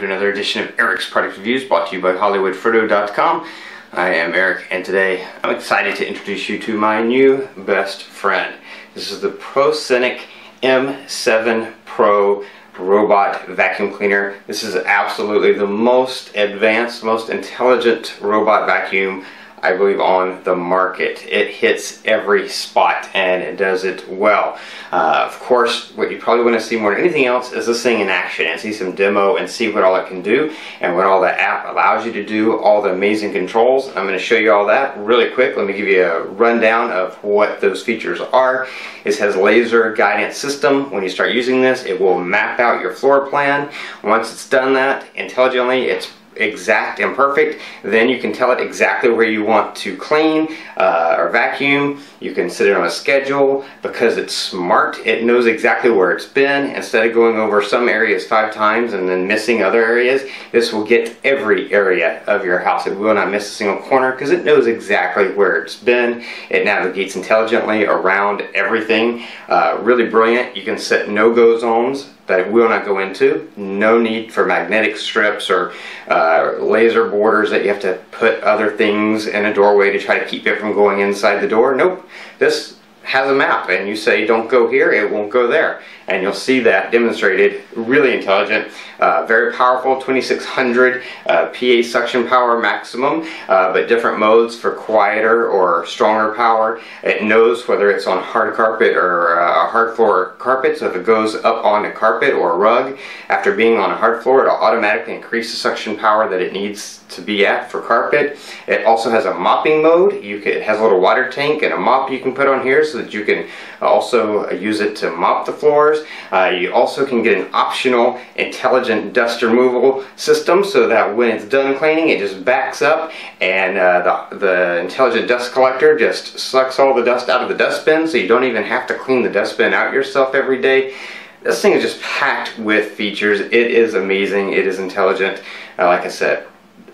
to another edition of Eric's Product Reviews brought to you by HollywoodFrodo.com. I am Eric and today I'm excited to introduce you to my new best friend. This is the Proscenic M7 Pro robot vacuum cleaner. This is absolutely the most advanced, most intelligent robot vacuum I believe, on the market. It hits every spot and it does it well. Uh, of course, what you probably want to see more than anything else is this thing in action and see some demo and see what all it can do and what all the app allows you to do, all the amazing controls. I'm going to show you all that really quick. Let me give you a rundown of what those features are. It has laser guidance system. When you start using this, it will map out your floor plan. Once it's done that intelligently, it's exact and perfect, then you can tell it exactly where you want to clean uh, or vacuum. You can set it on a schedule. Because it's smart, it knows exactly where it's been. Instead of going over some areas five times and then missing other areas, this will get every area of your house. It will not miss a single corner because it knows exactly where it's been. It navigates intelligently around everything. Uh, really brilliant. You can set no-go zones that we will not go into. No need for magnetic strips or uh, laser borders that you have to put other things in a doorway to try to keep it from going inside the door. Nope. This has a map and you say don't go here, it won't go there. And you'll see that demonstrated. Really intelligent, uh, very powerful, 2600 uh, PA suction power maximum, uh, but different modes for quieter or stronger power. It knows whether it's on hard carpet or uh, a hard floor carpet, so if it goes up on a carpet or a rug, after being on a hard floor, it'll automatically increase the suction power that it needs to be at for carpet. It also has a mopping mode. You can, it has a little water tank and a mop you can put on here so that you can also use it to mop the floors. Uh, you also can get an optional intelligent dust removal system so that when it's done cleaning it just backs up and uh, the, the intelligent dust collector just sucks all the dust out of the dustbin so you don't even have to clean the dustbin out yourself every day. This thing is just packed with features. It is amazing. It is intelligent. Uh, like I said,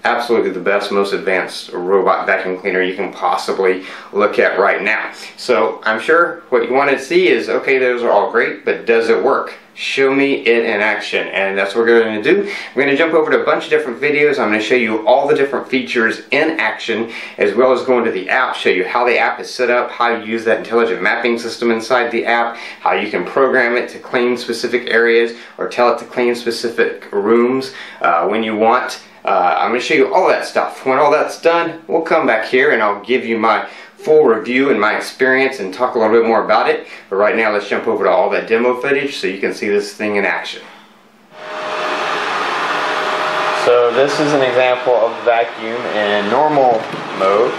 absolutely the best, most advanced robot vacuum cleaner you can possibly look at right now. So I'm sure what you want to see is, okay, those are all great, but does it work? Show me it in action, and that's what we're going to do. We're going to jump over to a bunch of different videos. I'm going to show you all the different features in action, as well as go into the app, show you how the app is set up, how you use that intelligent mapping system inside the app, how you can program it to clean specific areas, or tell it to clean specific rooms uh, when you want. Uh, I'm going to show you all that stuff. When all that's done, we'll come back here and I'll give you my full review and my experience and talk a little bit more about it. But right now, let's jump over to all that demo footage so you can see this thing in action. So this is an example of vacuum in normal mode.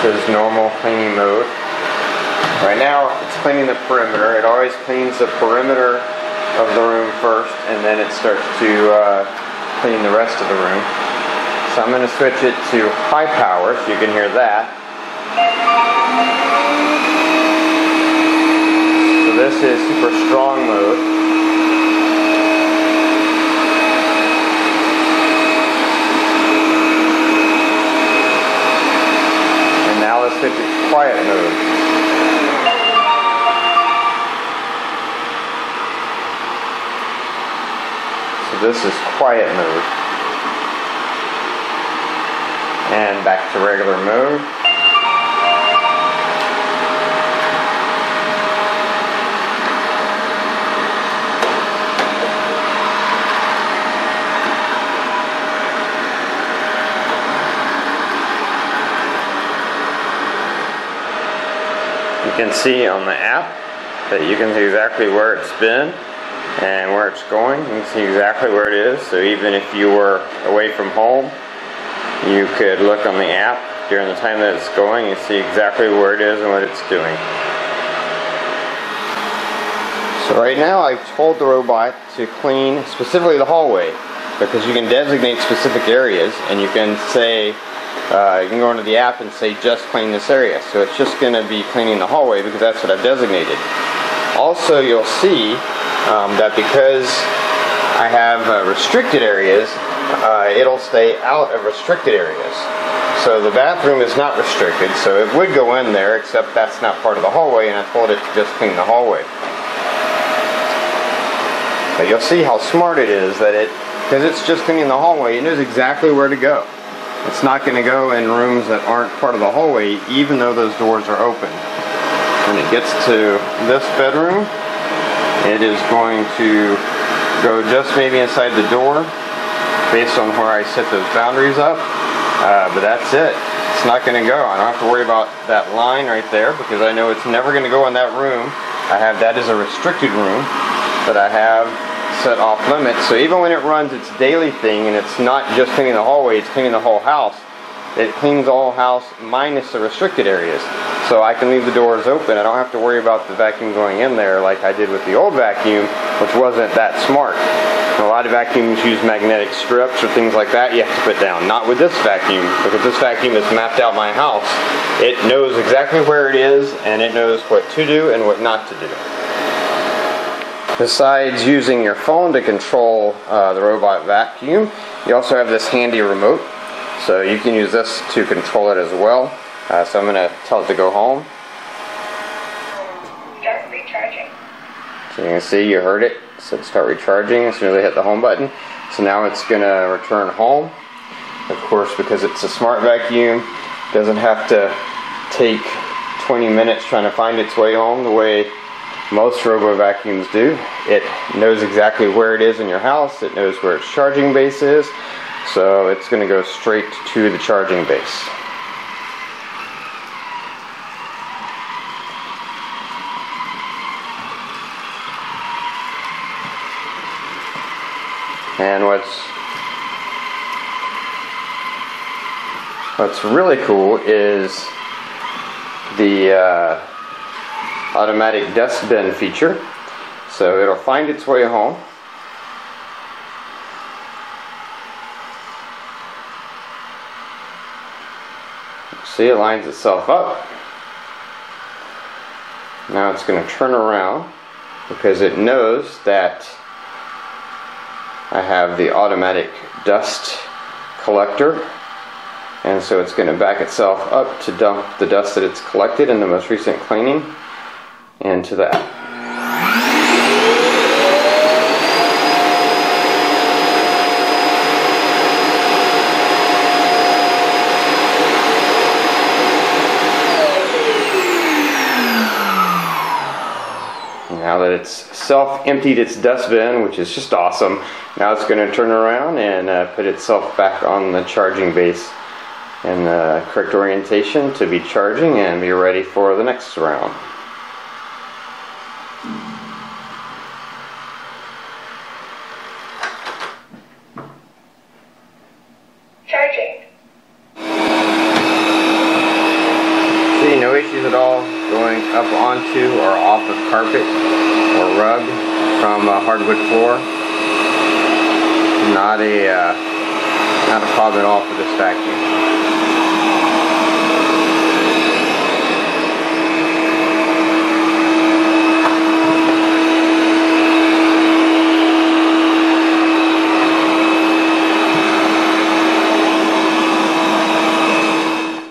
This is normal cleaning mode. Right now, it's cleaning the perimeter. It always cleans the perimeter of the room first, and then it starts to uh, clean the rest of the room. So I'm going to switch it to high power so you can hear that. So this is super strong mode. And now let's switch it to quiet mode. This is quiet mode. And back to regular mode. You can see on the app that you can see exactly where it's been and where it's going. You can see exactly where it is. So even if you were away from home, you could look on the app during the time that it's going and see exactly where it is and what it's doing. So right now I've told the robot to clean specifically the hallway because you can designate specific areas and you can say uh, you can go into the app and say just clean this area. So it's just going to be cleaning the hallway because that's what I've designated. Also you'll see um, that because I have uh, restricted areas, uh, it'll stay out of restricted areas. So the bathroom is not restricted, so it would go in there, except that's not part of the hallway, and I told it to just clean the hallway. But you'll see how smart it is that it because it's just cleaning the hallway. It knows exactly where to go. It's not going to go in rooms that aren't part of the hallway, even though those doors are open. When it gets to this bedroom, it is going to go just maybe inside the door based on where I set those boundaries up. Uh, but that's it. It's not going to go. I don't have to worry about that line right there because I know it's never going to go in that room. I have that as a restricted room that I have set off limits. So even when it runs its daily thing and it's not just cleaning the hallway, it's cleaning the whole house. It cleans the whole house minus the restricted areas. So I can leave the doors open. I don't have to worry about the vacuum going in there like I did with the old vacuum, which wasn't that smart. A lot of vacuums use magnetic strips or things like that you have to put down. Not with this vacuum, because this vacuum has mapped out my house. It knows exactly where it is, and it knows what to do and what not to do. Besides using your phone to control uh, the robot vacuum, you also have this handy remote. So you can use this to control it as well. Uh, so I'm going to tell it to go home. Start recharging. So you can see you heard it. So it start recharging as soon as I hit the home button. So now it's going to return home. Of course, because it's a smart vacuum, doesn't have to take 20 minutes trying to find its way home the way most robo vacuums do. It knows exactly where it is in your house. It knows where its charging base is. So it's going to go straight to the charging base. And what's what's really cool is the uh, automatic dustbin feature. So it'll find its way home. See, it lines itself up. Now it's going to turn around because it knows that I have the automatic dust collector and so it's going to back itself up to dump the dust that it's collected in the most recent cleaning into that. Now that it's self-emptied its dustbin, which is just awesome, now it's going to turn around and uh, put itself back on the charging base in the correct orientation to be charging and be ready for the next round. Charging. See, no issues at all going up onto or off of carpet or rug from a hardwood floor. Not a uh, not a problem at all for this vacuum.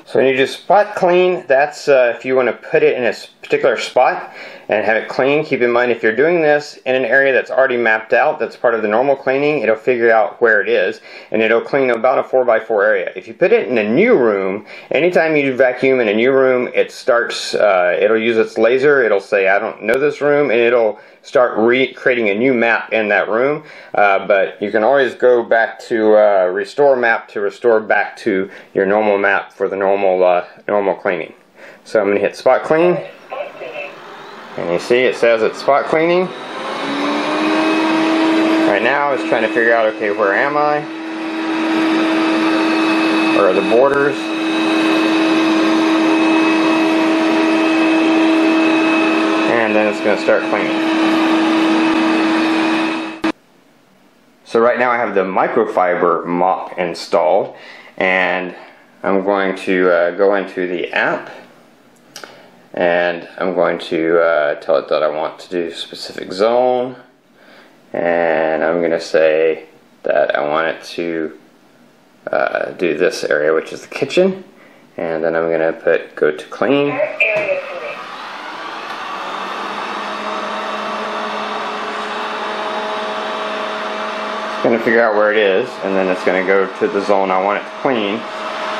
So when you just spot clean, that's uh, if you want to put it in a particular spot and have it clean. Keep in mind if you're doing this in an area that's already mapped out, that's part of the normal cleaning, it'll figure out where it is and it'll clean about a 4x4 area. If you put it in a new room, anytime you vacuum in a new room, it starts, uh, it'll use its laser, it'll say I don't know this room and it'll start creating a new map in that room. Uh, but you can always go back to uh, restore map to restore back to your normal map for the normal uh, normal cleaning. So I'm going to hit spot clean. And you see it says it's spot cleaning. Right now it's trying to figure out, okay, where am I? Where are the borders? And then it's going to start cleaning. So right now I have the microfiber mop installed and I'm going to uh, go into the app and I'm going to uh, tell it that I want to do specific zone and I'm going to say that I want it to uh, do this area which is the kitchen and then I'm going to put go to clean It's going to figure out where it is, and then it's going to go to the zone I want it to clean.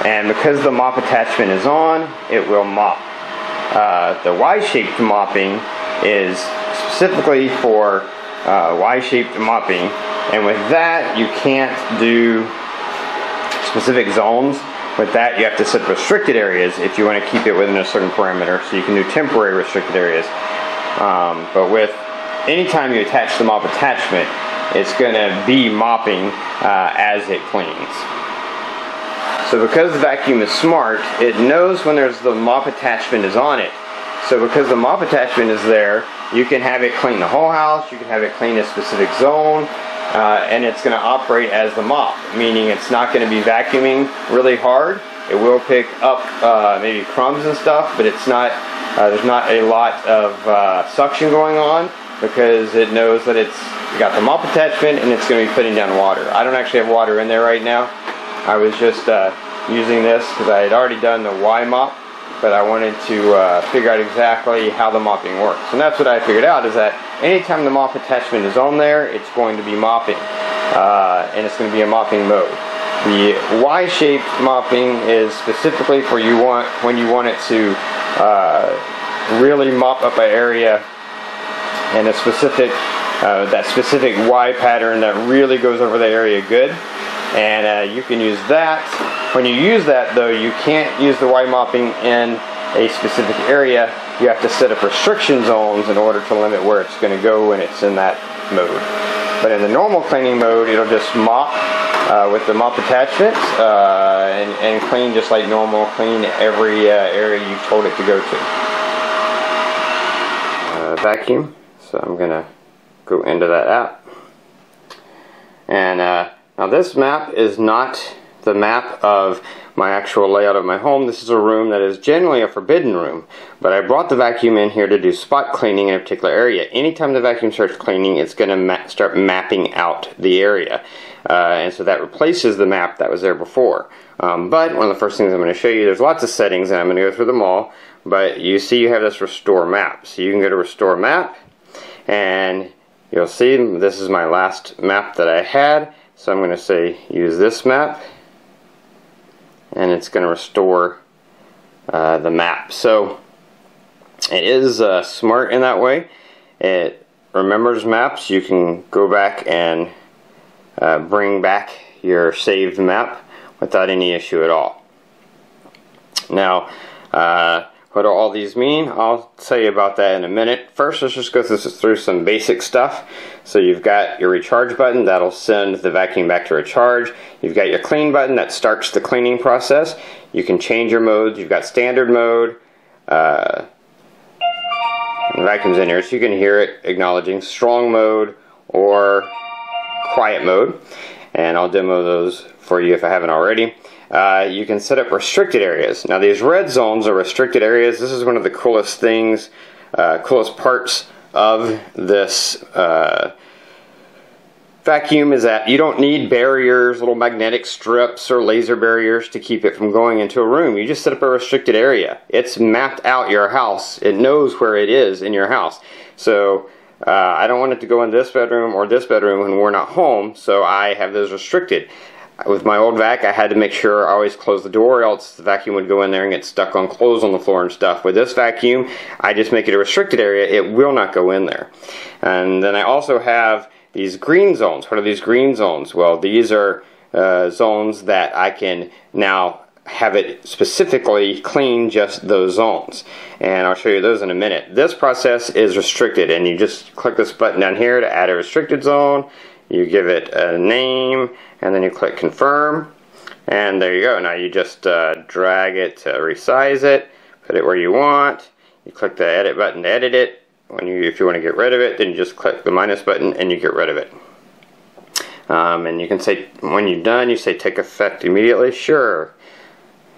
And because the mop attachment is on, it will mop. Uh, the Y-shaped mopping is specifically for uh, Y-shaped mopping, and with that you can't do specific zones. With that, you have to set restricted areas if you want to keep it within a certain parameter. So you can do temporary restricted areas. Um, but with anytime you attach the mop attachment, it's going to be mopping uh, as it cleans. So because the vacuum is smart, it knows when there's the mop attachment is on it. So because the mop attachment is there, you can have it clean the whole house, you can have it clean a specific zone, uh, and it's going to operate as the mop, meaning it's not going to be vacuuming really hard. It will pick up uh, maybe crumbs and stuff, but it's not. Uh, there's not a lot of uh, suction going on because it knows that it's got the mop attachment and it's going to be putting down water. I don't actually have water in there right now. I was just uh, using this because I had already done the Y mop, but I wanted to uh, figure out exactly how the mopping works. And that's what I figured out is that anytime the mop attachment is on there, it's going to be mopping. Uh, and it's going to be a mopping mode. The Y-shaped mopping is specifically for you want when you want it to uh, really mop up an area and a specific uh, that specific Y pattern that really goes over the area good and uh, you can use that. When you use that though you can't use the Y mopping in a specific area. You have to set up restriction zones in order to limit where it's going to go when it's in that mode. But in the normal cleaning mode it'll just mop uh, with the mop attachment uh, and, and, clean just like normal clean every uh, area you told it to go to. Uh, vacuum. So I'm gonna go into that app. And uh, now this map is not the map of my actual layout of my home. This is a room that is generally a forbidden room, but I brought the vacuum in here to do spot cleaning in a particular area. Anytime the vacuum starts cleaning, it's going to ma start mapping out the area. Uh, and so that replaces the map that was there before. Um, but one of the first things I'm going to show you, there's lots of settings, and I'm going to go through them all, but you see you have this restore map. So you can go to restore map, and you'll see this is my last map that I had so I'm going to say use this map and it's going to restore uh, the map. So it is uh, smart in that way. It remembers maps. You can go back and uh, bring back your saved map without any issue at all. Now, uh, what do all these mean? I'll tell you about that in a minute. First, let's just go through some basic stuff. So you've got your recharge button, that'll send the vacuum back to recharge. You've got your clean button, that starts the cleaning process. You can change your modes. You've got standard mode. Uh, the vacuum's in here, so you can hear it acknowledging strong mode or quiet mode. And I'll demo those for you if I haven't already uh, you can set up restricted areas. Now these red zones are restricted areas. This is one of the coolest things, uh, coolest parts of this uh, vacuum is that you don't need barriers, little magnetic strips or laser barriers to keep it from going into a room. You just set up a restricted area. It's mapped out your house. It knows where it is in your house. So uh, I don't want it to go in this bedroom or this bedroom when we're not home, so I have those restricted. With my old vac, I had to make sure I always close the door, else the vacuum would go in there and get stuck on clothes on the floor and stuff. With this vacuum, I just make it a restricted area. It will not go in there. And then I also have these green zones. What are these green zones? Well, these are uh, zones that I can now have it specifically clean just those zones. And I'll show you those in a minute. This process is restricted, and you just click this button down here to add a restricted zone you give it a name and then you click confirm and there you go. Now you just uh, drag it to resize it put it where you want. You click the edit button to edit it. When you if you want to get rid of it then you just click the minus button and you get rid of it. Um, and you can say when you're done you say take effect immediately. Sure.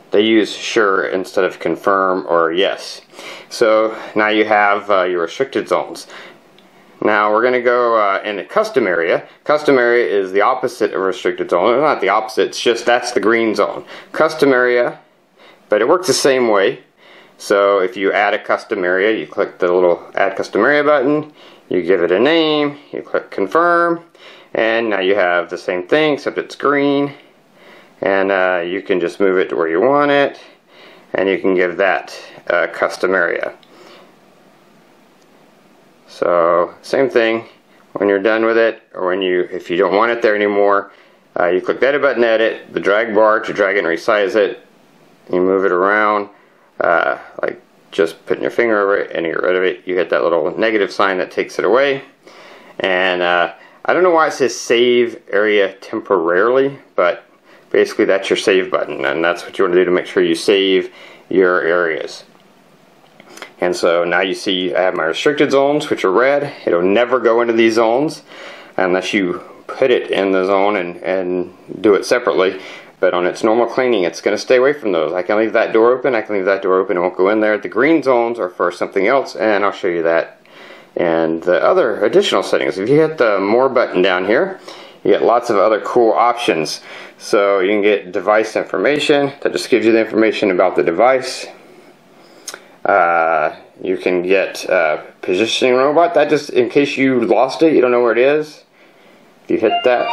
They use sure instead of confirm or yes. So now you have uh, your restricted zones now we're going to go uh, in the custom area. Custom area is the opposite of restricted zone. It's not the opposite, it's just that's the green zone. Custom area, but it works the same way. So if you add a custom area, you click the little add custom area button, you give it a name, you click confirm, and now you have the same thing except it's green and uh, you can just move it to where you want it and you can give that a custom area so same thing. When you're done with it or when you if you don't want it there anymore uh, you click edit button edit the drag bar to drag it and resize it. You move it around uh, like just putting your finger over it and you get rid of it. You hit that little negative sign that takes it away. And uh, I don't know why it says save area temporarily but basically that's your save button and that's what you want to do to make sure you save your areas and so now you see I have my restricted zones which are red. It'll never go into these zones unless you put it in the zone and, and do it separately. But on its normal cleaning it's going to stay away from those. I can leave that door open. I can leave that door open. It won't go in there. The green zones are for something else and I'll show you that and the other additional settings. If you hit the more button down here you get lots of other cool options. So you can get device information. That just gives you the information about the device uh, you can get uh, positioning robot that just in case you lost it you don't know where it is. If you hit that.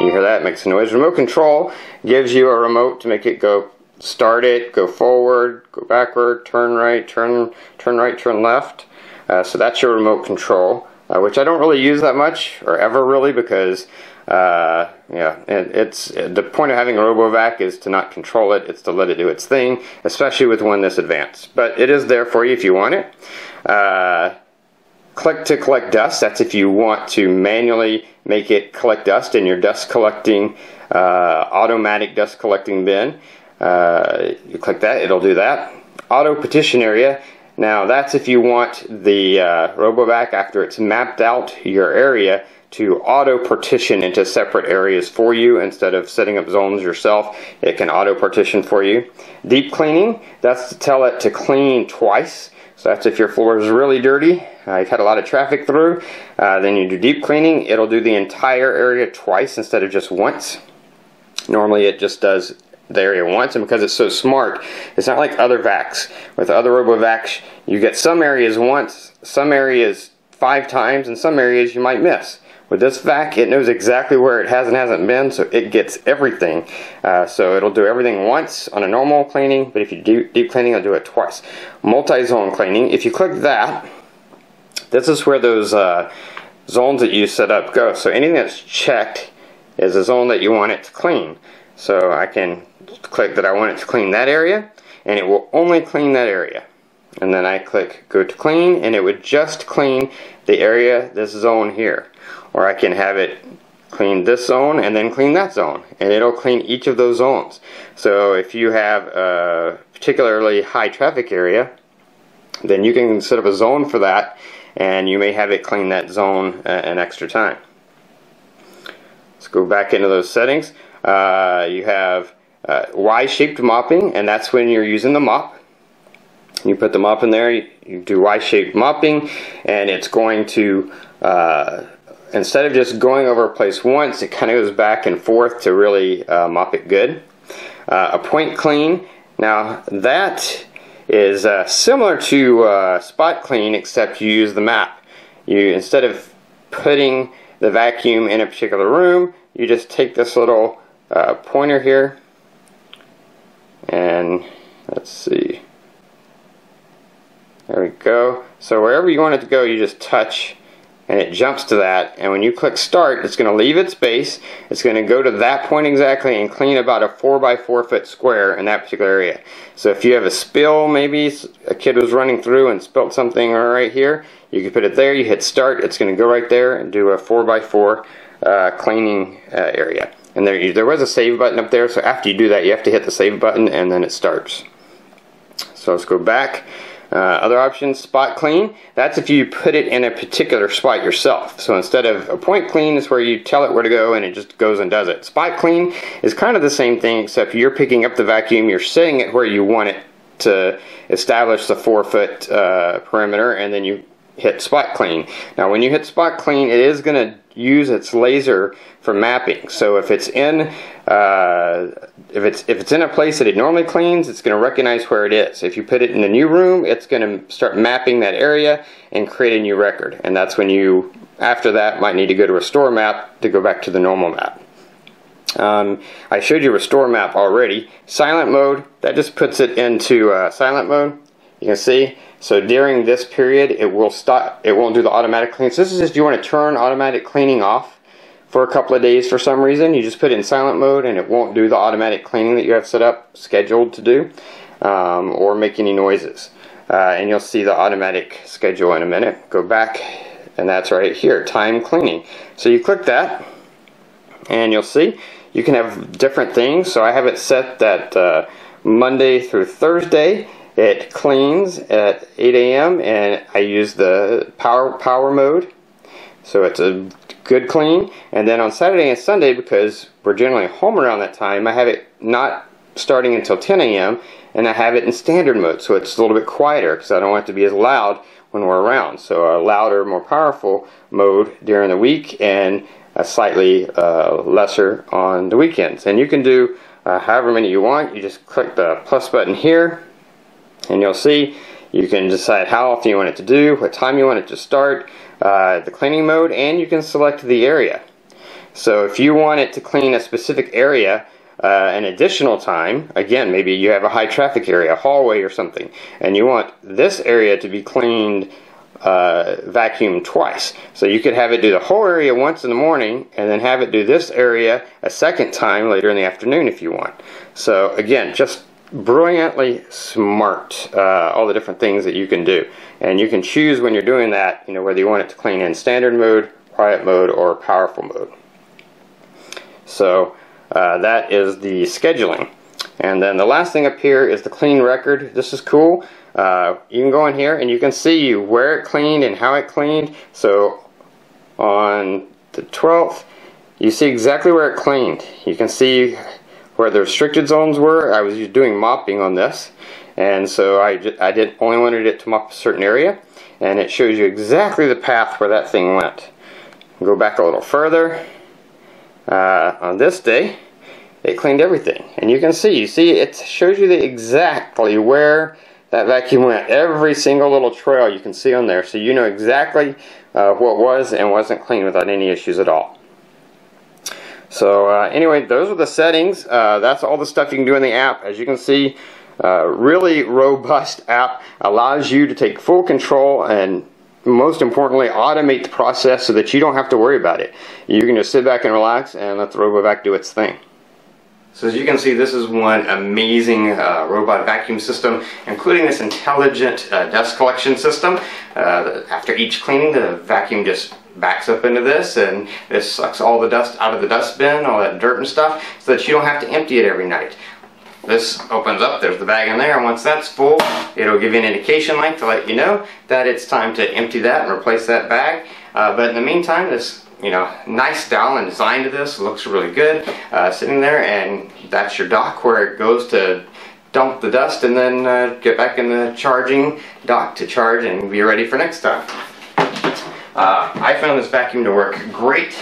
You hear that? Makes a noise. Remote control gives you a remote to make it go start it go forward go backward turn right turn turn right turn left. Uh, so that's your remote control uh, which I don't really use that much or ever really because uh, yeah, it, it's the point of having a RoboVac is to not control it; it's to let it do its thing, especially with one this advanced. But it is there for you if you want it. Uh, click to collect dust. That's if you want to manually make it collect dust in your dust collecting uh, automatic dust collecting bin. Uh, you click that; it'll do that. Auto partition area. Now that's if you want the uh, RoboVac after it's mapped out your area to auto partition into separate areas for you instead of setting up zones yourself. It can auto partition for you. Deep cleaning, that's to tell it to clean twice. So that's if your floor is really dirty, uh, you've had a lot of traffic through, uh, then you do deep cleaning. It'll do the entire area twice instead of just once. Normally it just does the area once, and because it's so smart, it's not like other vacs. With other RoboVacs, you get some areas once, some areas five times, and some areas you might miss. With this vac, it knows exactly where it has and hasn't been, so it gets everything. Uh, so it'll do everything once on a normal cleaning, but if you do deep cleaning, it'll do it twice. Multi-zone cleaning, if you click that, this is where those uh, zones that you set up go. So anything that's checked is a zone that you want it to clean. So I can click that I want it to clean that area, and it will only clean that area. And then I click go to clean, and it would just clean the area, this zone here or I can have it clean this zone and then clean that zone and it'll clean each of those zones. So if you have a particularly high traffic area then you can set up a zone for that and you may have it clean that zone uh, an extra time. Let's go back into those settings. Uh, you have uh, Y-shaped mopping and that's when you're using the mop you put the mop in there you, you do Y-shaped mopping and it's going to uh, instead of just going over a place once, it kind of goes back and forth to really uh, mop it good. Uh, a point clean, now that is uh, similar to uh, spot clean except you use the map. You Instead of putting the vacuum in a particular room, you just take this little uh, pointer here and let's see. There we go. So wherever you want it to go, you just touch and it jumps to that and when you click start it's going to leave its base it's going to go to that point exactly and clean about a 4 by 4 foot square in that particular area. So if you have a spill maybe a kid was running through and spilled something right here you can put it there you hit start it's going to go right there and do a 4 by 4 uh, cleaning uh, area. And there, there was a save button up there so after you do that you have to hit the save button and then it starts. So let's go back uh, other options, spot clean. That's if you put it in a particular spot yourself. So instead of a point clean is where you tell it where to go and it just goes and does it. Spot clean is kind of the same thing except you're picking up the vacuum, you're setting it where you want it to establish the four foot uh, perimeter and then you hit spot clean. Now when you hit spot clean it is going to use its laser for mapping. So if it's in uh, if it's if it's in a place that it normally cleans, it's going to recognize where it is. If you put it in a new room, it's going to start mapping that area and create a new record. And that's when you after that, might need to go to restore map to go back to the normal map. Um, I showed you restore map already. Silent mode, that just puts it into uh, silent mode. You can see. So during this period, it will stop. It won't do the automatic cleaning. So this is just you want to turn automatic cleaning off for a couple of days for some reason. You just put it in silent mode, and it won't do the automatic cleaning that you have set up, scheduled to do, um, or make any noises. Uh, and you'll see the automatic schedule in a minute. Go back, and that's right here, time cleaning. So you click that, and you'll see you can have different things. So I have it set that uh, Monday through Thursday it cleans at 8 a.m. and I use the power power mode. So it's a good clean. And then on Saturday and Sunday, because we're generally home around that time, I have it not starting until 10 a.m. and I have it in standard mode. So it's a little bit quieter because I don't want it to be as loud when we're around. So a louder, more powerful mode during the week and a slightly uh, lesser on the weekends. And you can do uh, however many you want. You just click the plus button here and you'll see you can decide how often you want it to do, what time you want it to start, uh, the cleaning mode, and you can select the area. So if you want it to clean a specific area uh, an additional time, again, maybe you have a high traffic area, a hallway or something, and you want this area to be cleaned uh, vacuum twice. So you could have it do the whole area once in the morning and then have it do this area a second time later in the afternoon if you want. So again, just brilliantly smart, uh, all the different things that you can do. And you can choose when you're doing that, you know, whether you want it to clean in standard mode, quiet mode, or powerful mode. So uh, that is the scheduling. And then the last thing up here is the clean record. This is cool. Uh, you can go in here and you can see where it cleaned and how it cleaned. So on the 12th, you see exactly where it cleaned. You can see where the restricted zones were. I was doing mopping on this, and so I, I did only wanted it to mop a certain area, and it shows you exactly the path where that thing went. Go back a little further. Uh, on this day, it cleaned everything, and you can see, you see, it shows you the exactly where that vacuum went. Every single little trail you can see on there, so you know exactly uh, what was and wasn't clean without any issues at all. So uh, anyway, those are the settings. Uh, that's all the stuff you can do in the app. As you can see, uh, really robust app allows you to take full control and most importantly, automate the process so that you don't have to worry about it. You can just sit back and relax and let the RoboVac do its thing. So as you can see, this is one amazing uh, robot vacuum system, including this intelligent uh, dust collection system. Uh, after each cleaning, the vacuum just backs up into this and this sucks all the dust out of the dustbin, all that dirt and stuff, so that you don't have to empty it every night. This opens up, there's the bag in there, and once that's full, it'll give you an indication light to let you know that it's time to empty that and replace that bag. Uh, but in the meantime, this you know, nice style and design to this, looks really good, uh, sitting there, and that's your dock where it goes to dump the dust and then uh, get back in the charging dock to charge and be ready for next time. Uh, I found this vacuum to work great.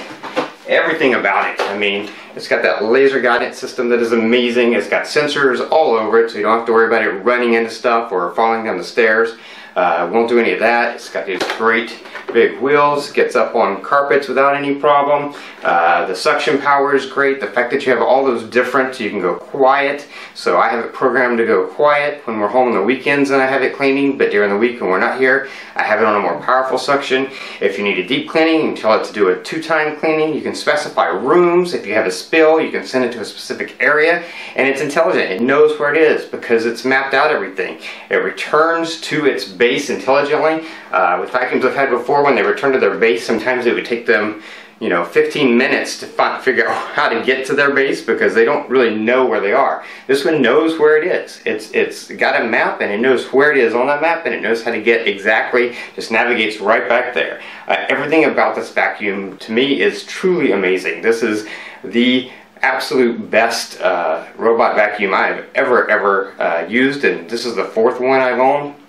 Everything about it. I mean, it's got that laser guidance system that is amazing. It's got sensors all over it, so you don't have to worry about it running into stuff or falling down the stairs. Uh, won't do any of that. It's got these great big wheels, gets up on carpets without any problem. Uh, the suction power is great. The fact that you have all those different, you can go quiet. So I have it programmed to go quiet when we're home on the weekends and I have it cleaning, but during the week when we're not here, I have it on a more powerful suction. If you need a deep cleaning, you can tell it to do a two-time cleaning. You can specify rooms. If you have a spill, you can send it to a specific area, and it's intelligent. It knows where it is because it's mapped out everything. It returns to its base intelligently. Uh, with vacuums I've had before, when they return to their base, sometimes it would take them you know 15 minutes to find, figure out how to get to their base because they don't really know where they are. This one knows where it is. It's it's got a map and it knows where it is on that map and it knows how to get exactly. Just navigates right back there. Uh, everything about this vacuum to me is truly amazing. This is the absolute best uh, robot vacuum I've ever ever uh, used and this is the fourth one I've owned.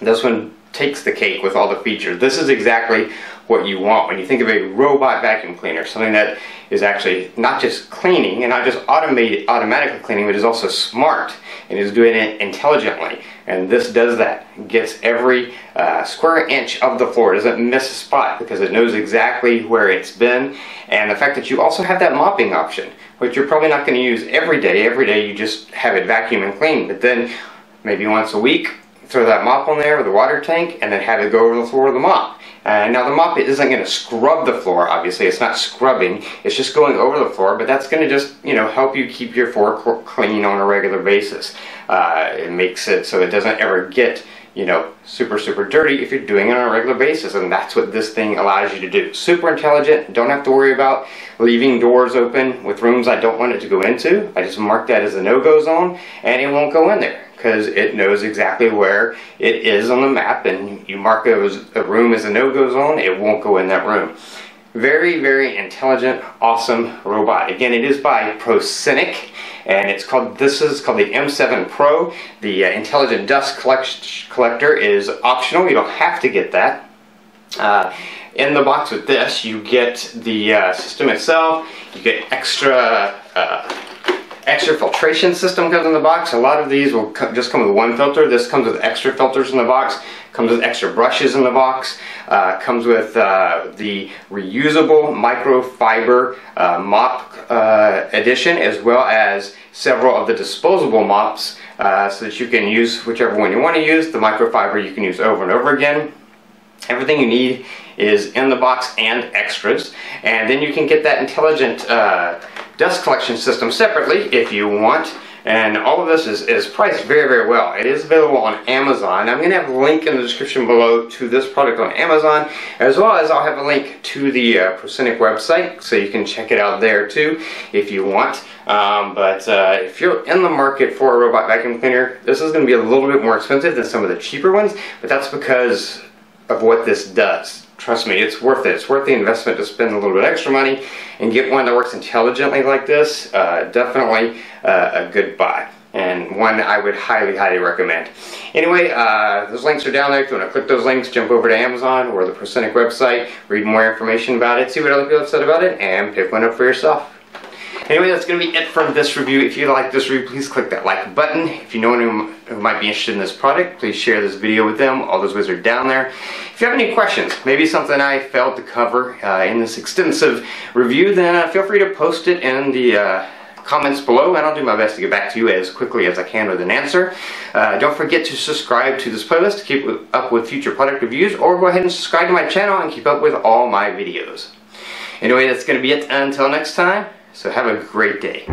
This one takes the cake with all the features. This is exactly what you want when you think of a robot vacuum cleaner, something that is actually not just cleaning and not just automated, automatically cleaning, but is also smart and is doing it intelligently. And this does that. Gets every uh, square inch of the floor. Doesn't miss a spot because it knows exactly where it's been. And the fact that you also have that mopping option, which you're probably not going to use every day. Every day you just have it vacuum and clean. But then maybe once a week, throw that mop on there with the water tank and then have it go over the floor with the mop. Uh, now the mop isn't going to scrub the floor, obviously. It's not scrubbing. It's just going over the floor, but that's going to just, you know, help you keep your floor clean on a regular basis. Uh, it makes it so it doesn't ever get, you know, super, super dirty if you're doing it on a regular basis. And that's what this thing allows you to do. Super intelligent. Don't have to worry about leaving doors open with rooms I don't want it to go into. I just mark that as a no-go zone and it won't go in there because it knows exactly where it is on the map and you mark as a room as a no-go zone, it won't go in that room. Very, very intelligent, awesome robot. Again, it is by Proscenic and it's called, this is called the M7 Pro. The uh, intelligent dust collect collector is optional, you don't have to get that. Uh, in the box with this, you get the uh, system itself, you get extra uh, extra filtration system comes in the box. A lot of these will co just come with one filter. This comes with extra filters in the box. Comes with extra brushes in the box. Uh, comes with uh, the reusable microfiber uh, mop uh, edition as well as several of the disposable mops uh, so that you can use whichever one you want to use. The microfiber you can use over and over again. Everything you need is in the box and extras. And then you can get that intelligent uh, dust collection system separately if you want. And all of this is, is priced very, very well. It is available on Amazon. I'm going to have a link in the description below to this product on Amazon, as well as I'll have a link to the uh, Proscenic website, so you can check it out there too if you want. Um, but uh, if you're in the market for a robot vacuum cleaner, this is going to be a little bit more expensive than some of the cheaper ones, but that's because of what this does. Trust me, it's worth it. It's worth the investment to spend a little bit extra money and get one that works intelligently like this. Uh, definitely uh, a good buy and one I would highly, highly recommend. Anyway, uh, those links are down there. If you want to click those links, jump over to Amazon or the Proscenic website, read more information about it, see what other people have said about it, and pick one up for yourself. Anyway, that's going to be it from this review. If you like this review, please click that like button. If you know anyone who might be interested in this product, please share this video with them. All those ways are down there. If you have any questions, maybe something I failed to cover uh, in this extensive review, then uh, feel free to post it in the uh, comments below and I'll do my best to get back to you as quickly as I can with an answer. Uh, don't forget to subscribe to this playlist to keep up with future product reviews or go ahead and subscribe to my channel and keep up with all my videos. Anyway, that's going to be it until next time. So have a great day.